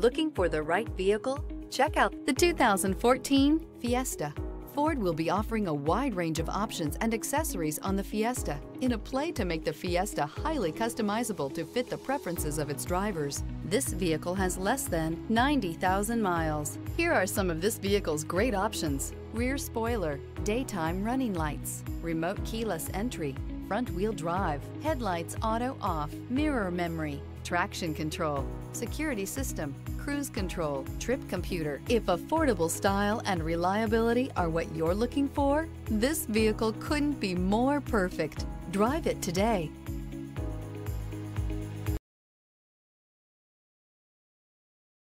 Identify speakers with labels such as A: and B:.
A: Looking for the right vehicle? Check out the 2014 Fiesta. Ford will be offering a wide range of options and accessories on the Fiesta in a play to make the Fiesta highly customizable to fit the preferences of its drivers. This vehicle has less than 90,000 miles. Here are some of this vehicle's great options. Rear spoiler, daytime running lights, remote keyless entry, front wheel drive, headlights auto off, mirror memory, traction control, security system, cruise control, trip computer. If affordable style and reliability are what you're looking for, this vehicle couldn't be more perfect. Drive it today.